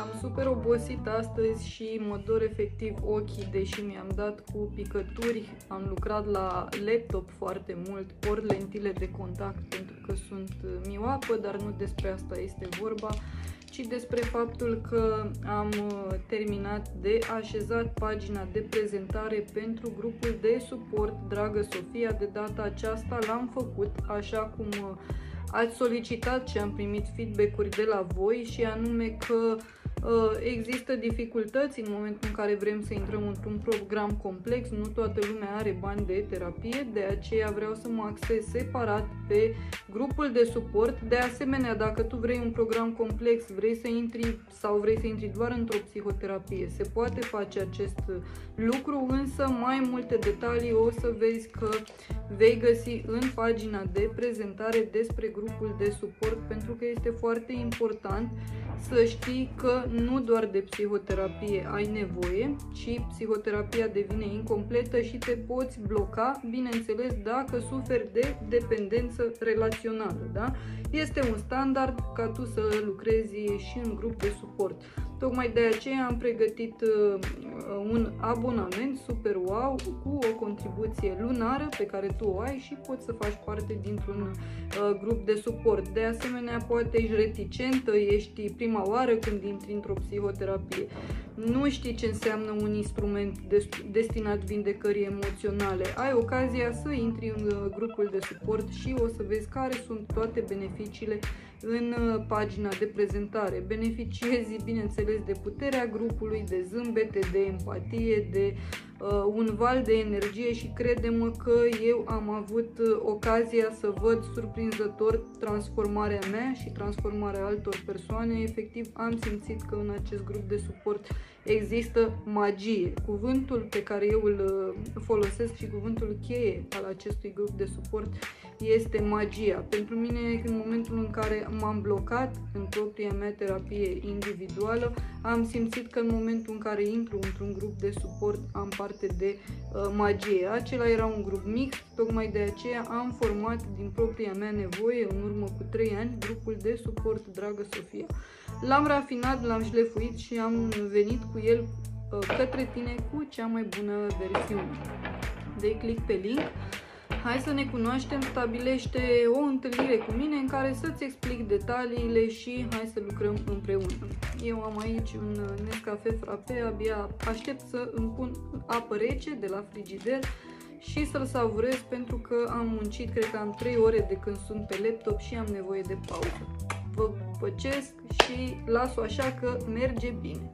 Am super obosit astăzi și mă dor efectiv ochii, deși mi-am dat cu picături. Am lucrat la laptop foarte mult, ori lentile de contact pentru că sunt mioapă, dar nu despre asta este vorba, ci despre faptul că am uh, terminat de așezat pagina de prezentare pentru grupul de suport Dragă Sofia. De data aceasta l-am făcut așa cum uh, ați solicitat și am primit feedback-uri de la voi și anume că Uh, există dificultăți în momentul în care vrem să intrăm într-un program complex, nu toată lumea are bani de terapie, de aceea vreau să mă axez separat pe grupul de suport. De asemenea, dacă tu vrei un program complex, vrei să intri sau vrei să intri doar într-o psihoterapie, se poate face acest lucru, însă mai multe detalii o să vezi că vei găsi în pagina de prezentare despre grupul de suport, pentru că este foarte important să știi că nu doar de psihoterapie ai nevoie, ci psihoterapia devine incompletă și te poți bloca, bineînțeles, dacă suferi de dependență relațională. Da? Este un standard ca tu să lucrezi și în grup de suport. Tocmai de aceea am pregătit uh, un abonament super wow cu o contribuție lunară pe care tu o ai și poți să faci parte dintr-un uh, grup de suport. De asemenea, poate ești reticentă, ești prima oară când intri într-o psihoterapie. Nu știi ce înseamnă un instrument destinat vindecării emoționale. Ai ocazia să intri în uh, grupul de suport și o să vezi care sunt toate beneficiile în uh, pagina de prezentare. Beneficiezi, bineînțeles, de puterea grupului, de zâmbete, de empatie, de uh, un val de energie și credem că eu am avut uh, ocazia să văd surprinzător transformarea mea și transformarea altor persoane. Efectiv, am simțit că în acest grup de suport există magie. Cuvântul pe care eu îl uh, folosesc și cuvântul cheie al acestui grup de suport este magia. Pentru mine, în momentul în care m-am blocat în propria mea terapie individuală, am simțit că în momentul în care intru într-un grup de suport am parte de uh, magie. Acela era un grup mixt, tocmai de aceea am format din propria mea nevoie, în urmă cu 3 ani, grupul de suport Dragă Sofia. L-am rafinat, l-am șlefuit și am venit cu el uh, către tine cu cea mai bună versiune. Dai click pe link Hai să ne cunoaștem, stabilește o întâlnire cu mine în care să-ți explic detaliile și hai să lucrăm împreună. Eu am aici un Nescafe frappe, abia aștept să îmi pun apă rece de la frigider și să-l savurez pentru că am muncit, cred că am 3 ore de când sunt pe laptop și am nevoie de pauză. Vă păcesc și las-o așa că merge bine.